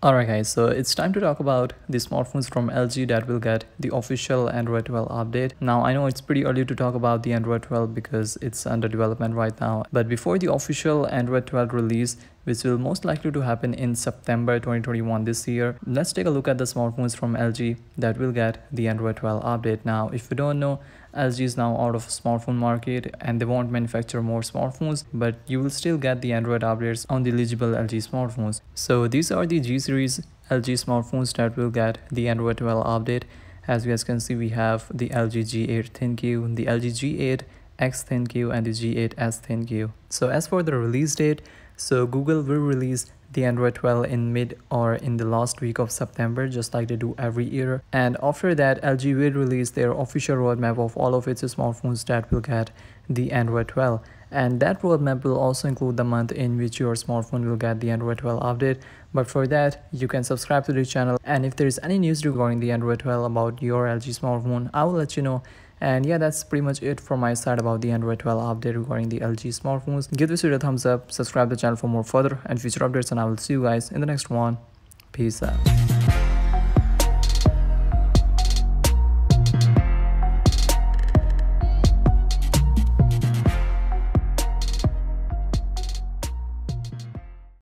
Alright guys, so it's time to talk about the smartphones from LG that will get the official Android 12 update. Now I know it's pretty early to talk about the Android 12 because it's under development right now. But before the official Android 12 release, which will most likely to happen in September 2021 this year, let's take a look at the smartphones from LG that will get the Android 12 update. Now if you don't know, LG is now out of smartphone market and they won't manufacture more smartphones but you will still get the Android updates on the eligible LG smartphones. So these are the G series LG smartphones that will get the Android 12 update. As you guys can see we have the LG G8 ThinQ, the LG G8 X ThinQ and the G8S ThinQ. So as for the release date, so Google will release the Android 12 in mid or in the last week of September just like they do every year. And after that LG will release their official roadmap of all of its smartphones that will get the Android 12 and that roadmap will also include the month in which your smartphone will get the Android 12 update. But for that you can subscribe to the channel. And if there is any news regarding the Android 12 about your LG smartphone I will let you know and yeah that's pretty much it from my side about the android 12 update regarding the lg smartphones. Give this video a thumbs up subscribe to the channel for more further and future updates and i will see you guys in the next one. Peace out